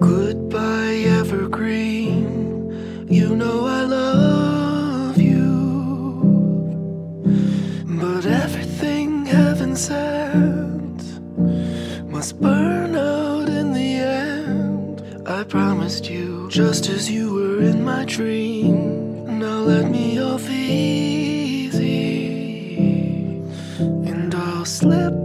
Goodbye, evergreen. You know I love you. But everything heaven sent must burn out in the end. I promised you, just as you were in my dream. Now let me off easy, and I'll slip.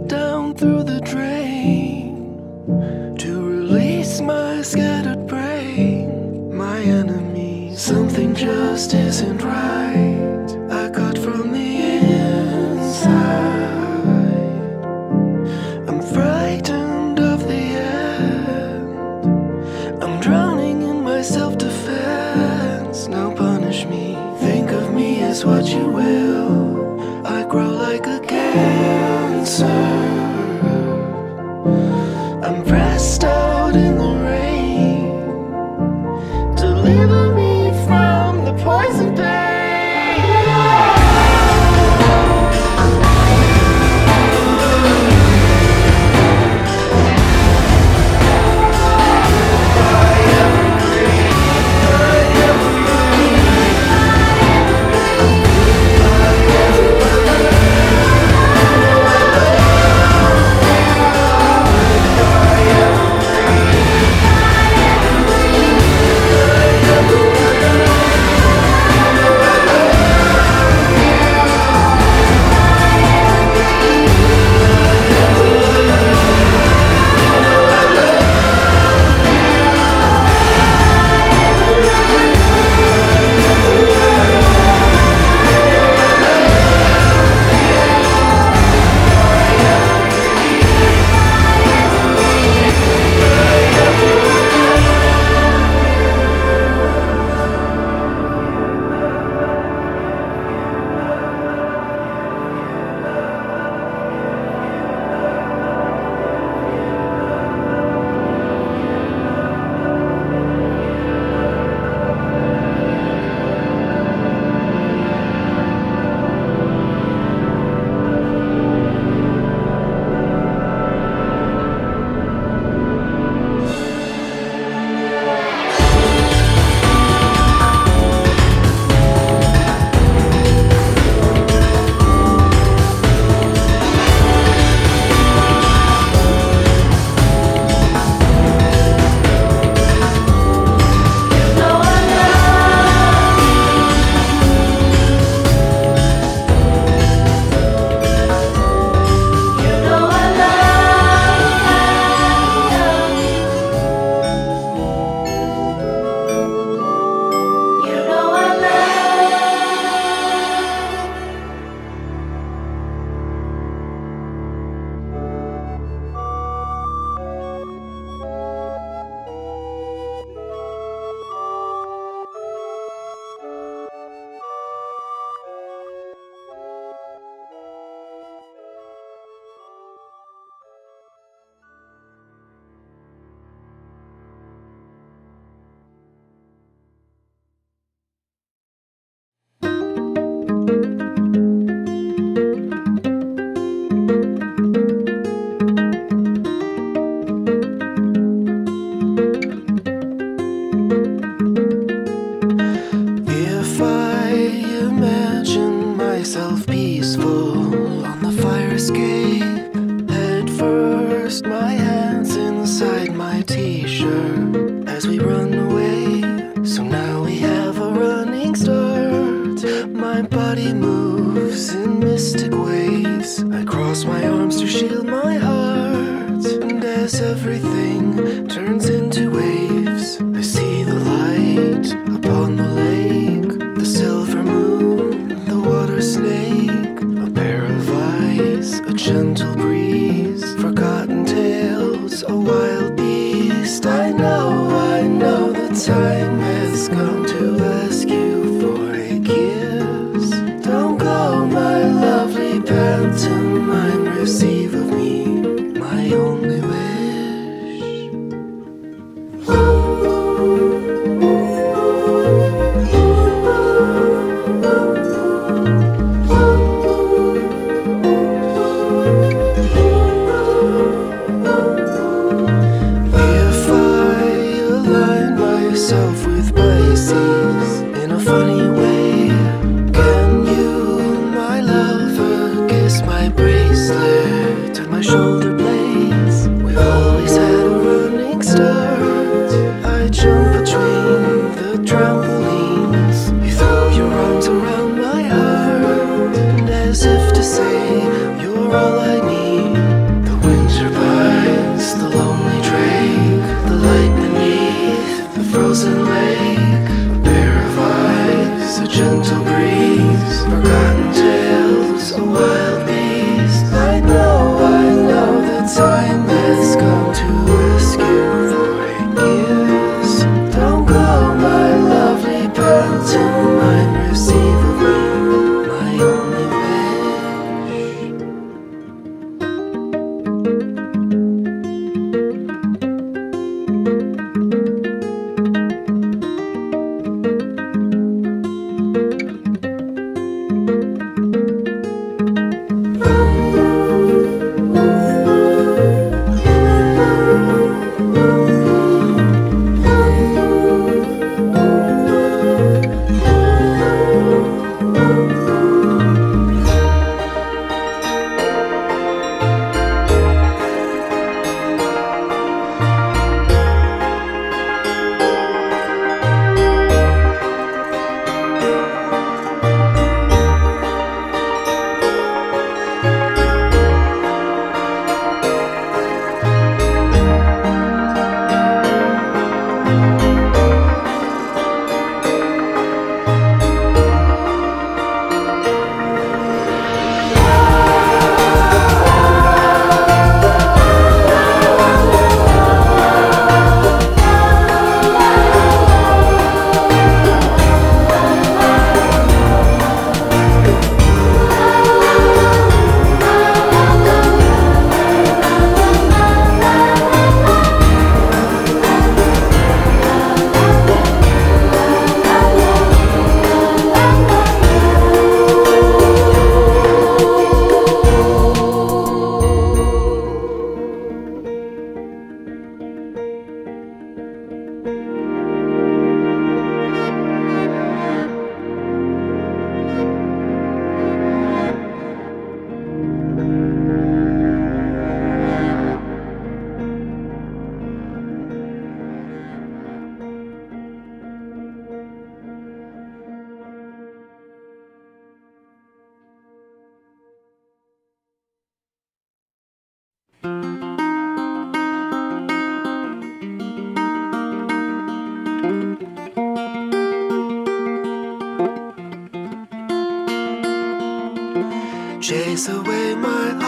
Cross my arms to shield away my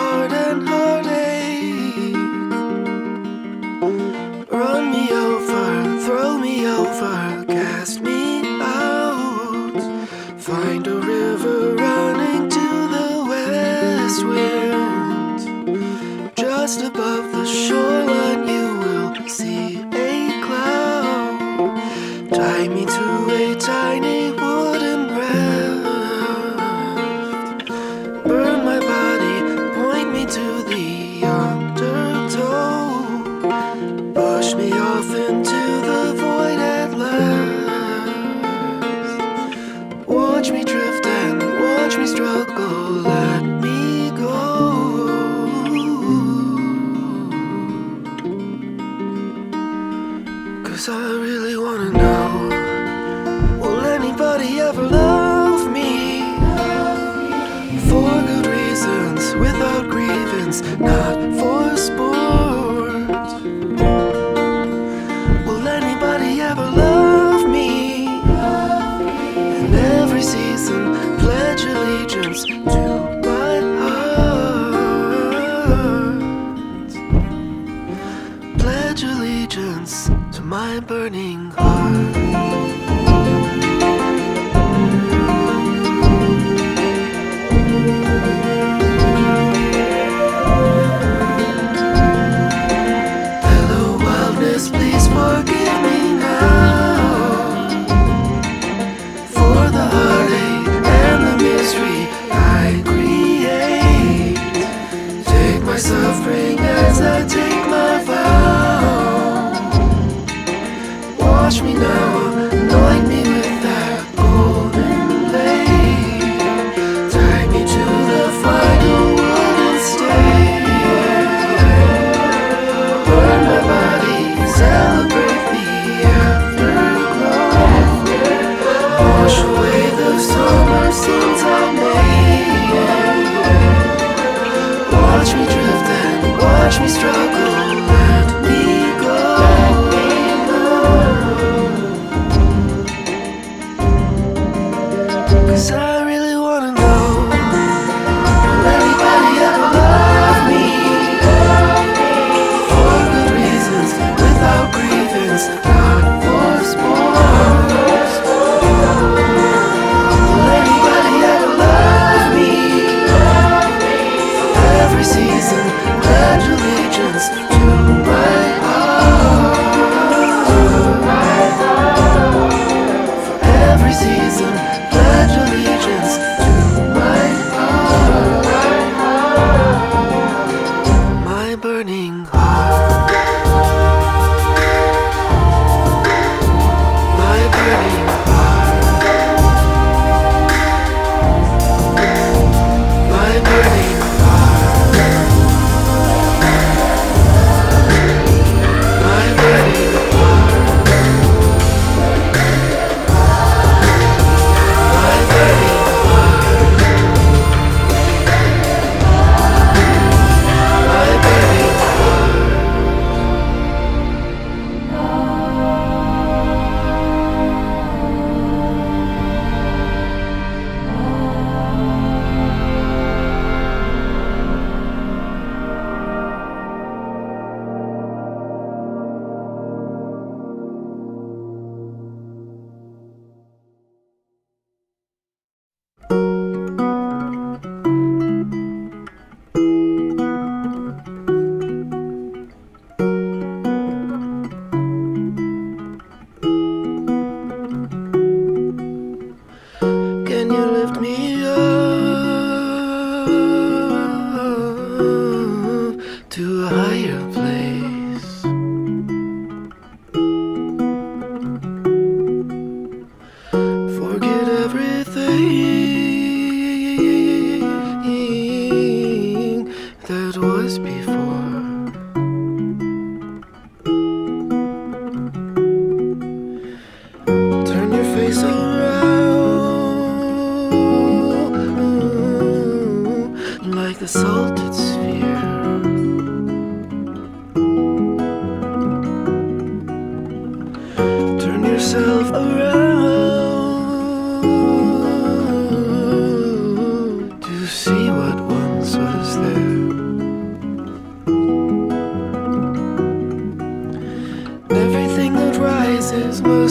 burning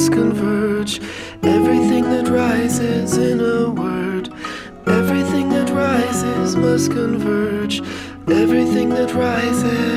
us converge. Everything that rises in a word, everything that rises must converge. Everything that rises.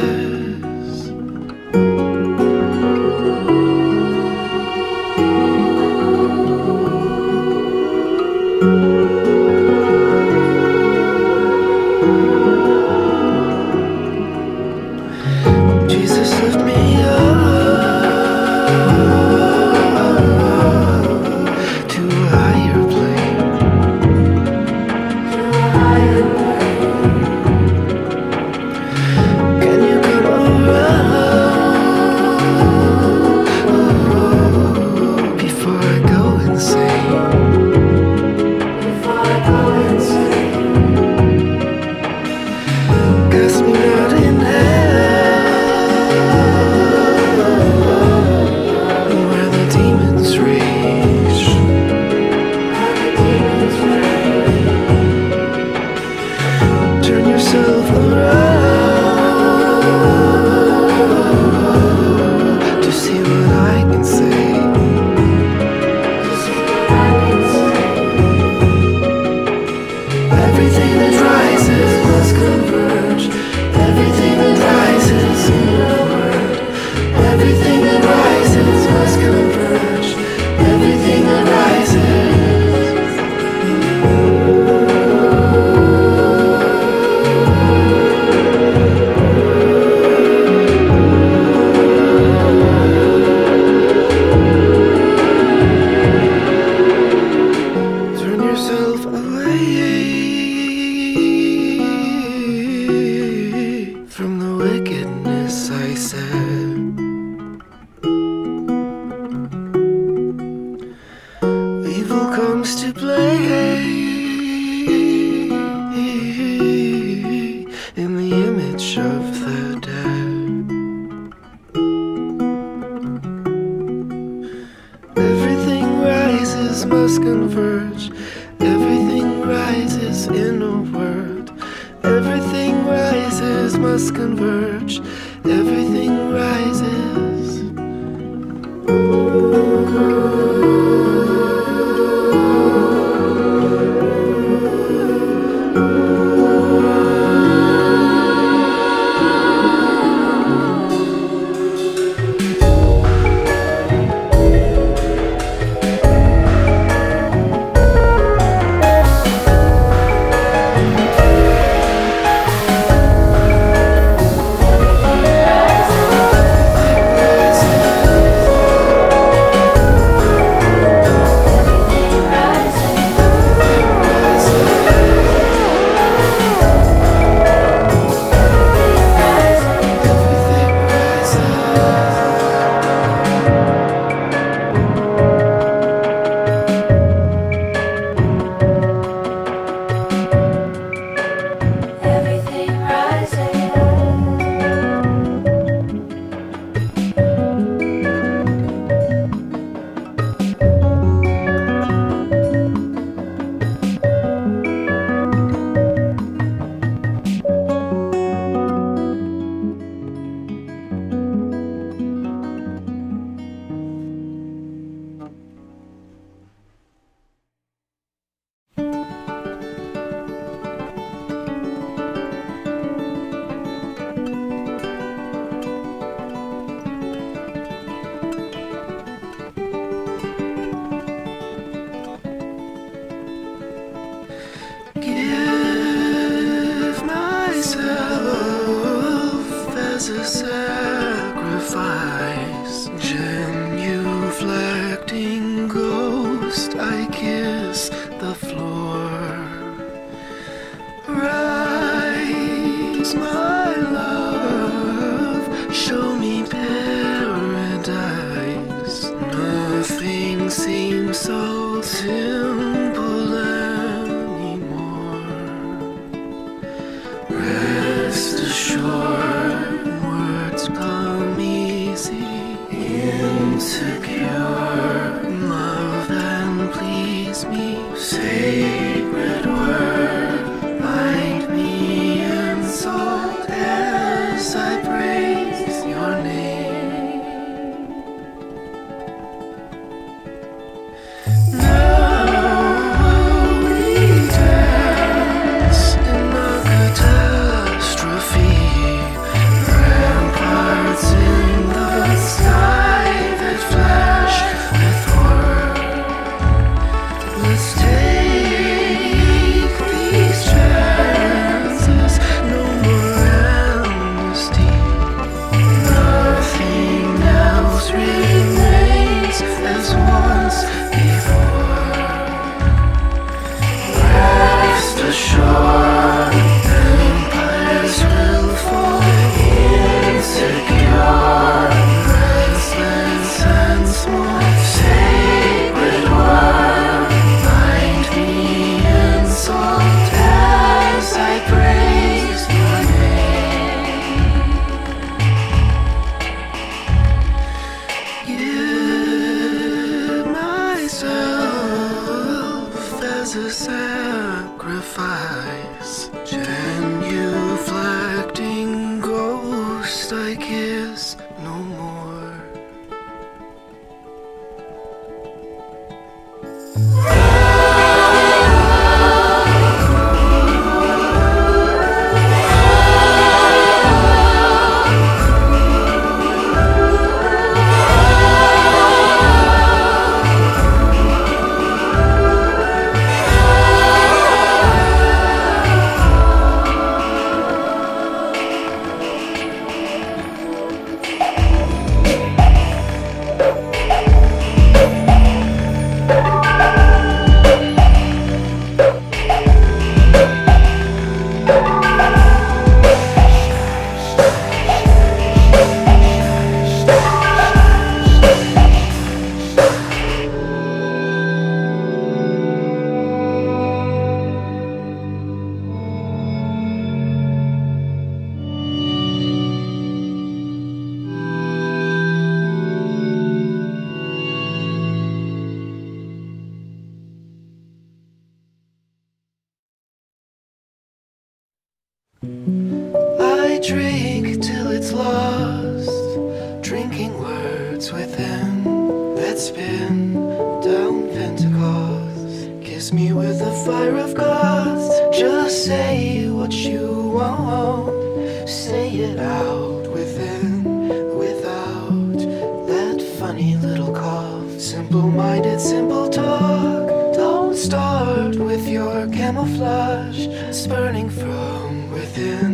simple talk. Don't start with your camouflage, spurning from within.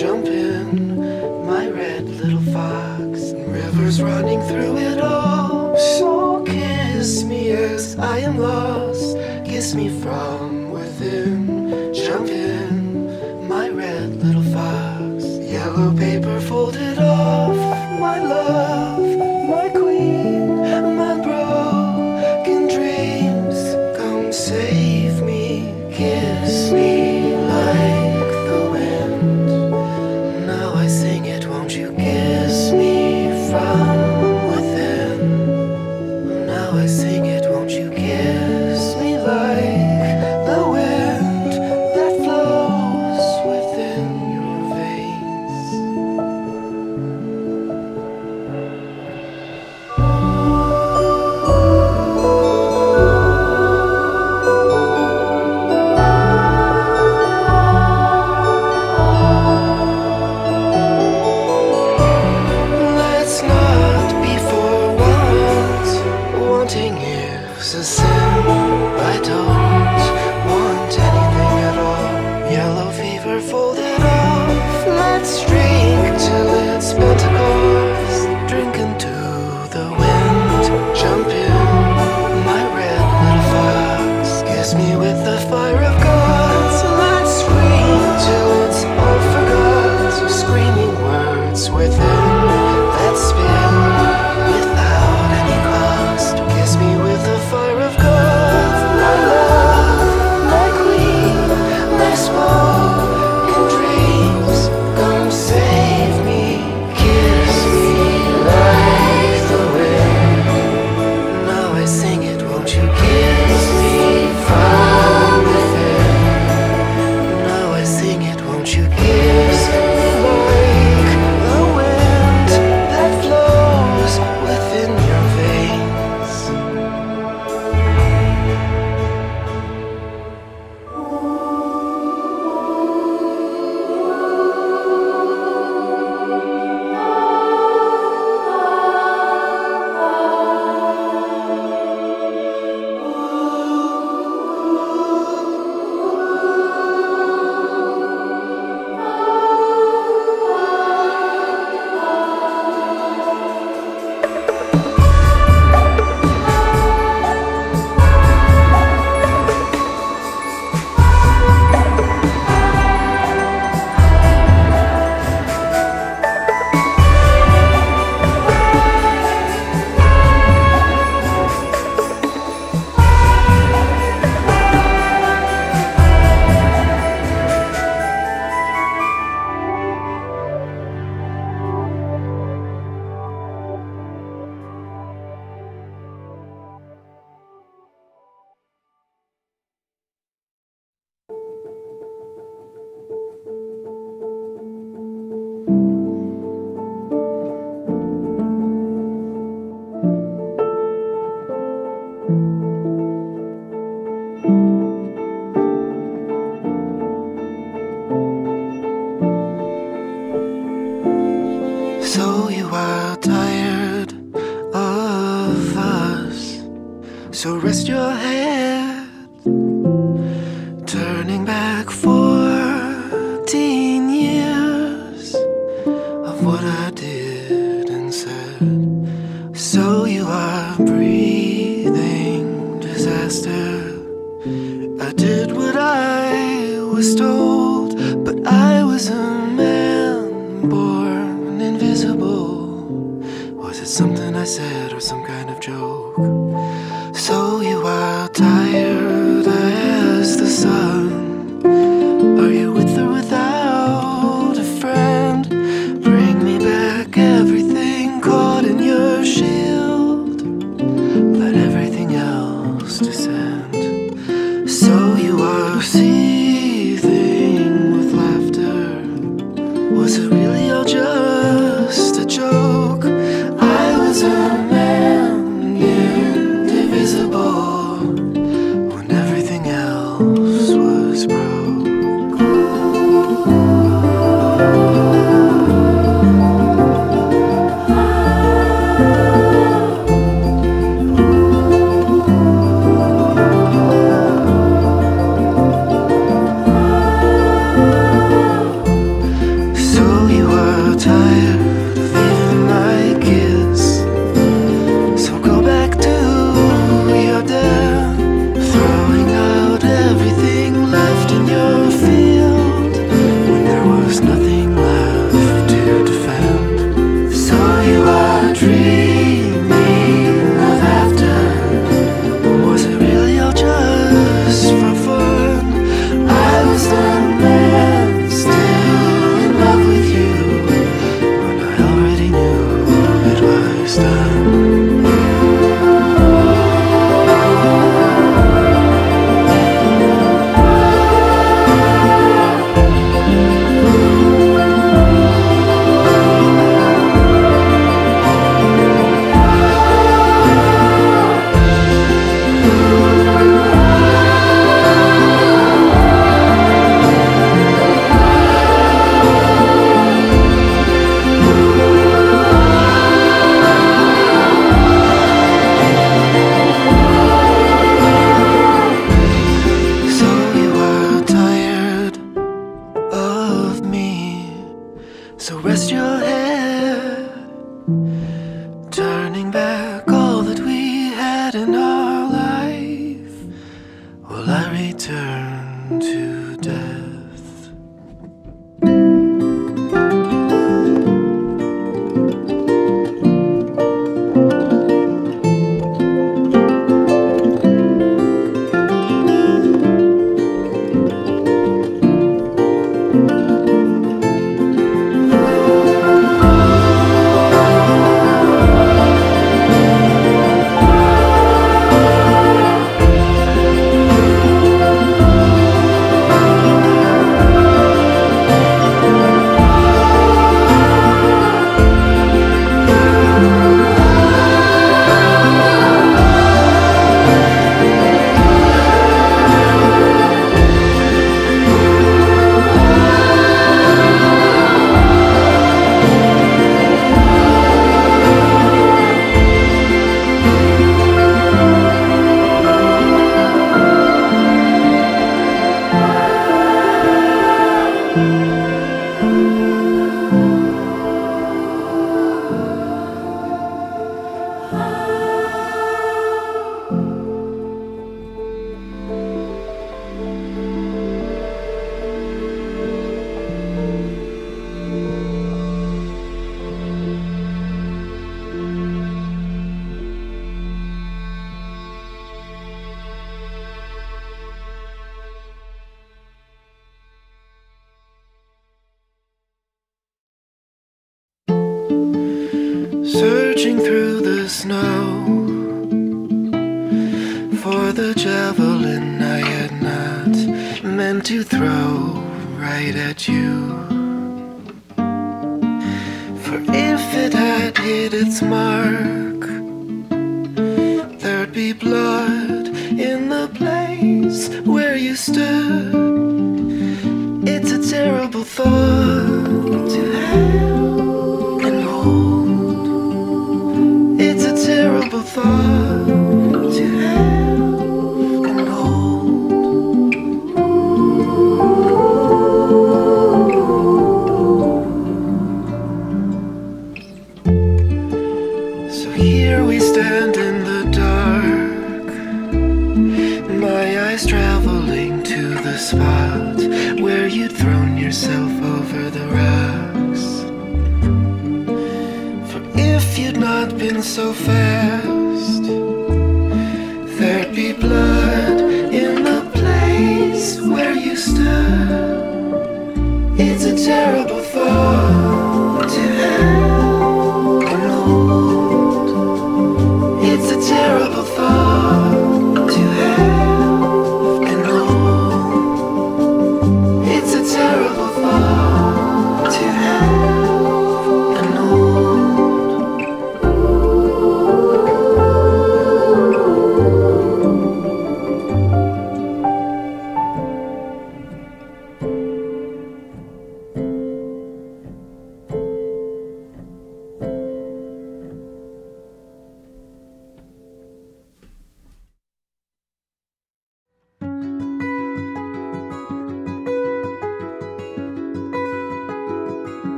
Jump in, my red little fox. Rivers running through it all. So kiss me as I am lost. Kiss me from within. Jump in, my red little fox. Yellow paper folded off, my love. So you are breathing disaster. I did what I was told, but I was a man born invisible. Was it something I said or some kind of joke? first. There'd be blood in the place where you stood. It's a terrible.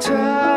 try